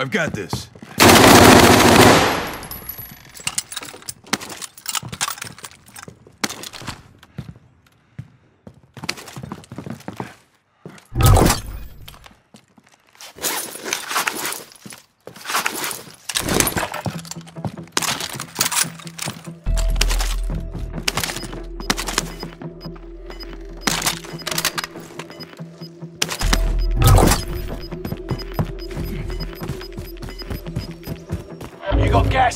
I've got this. got gas.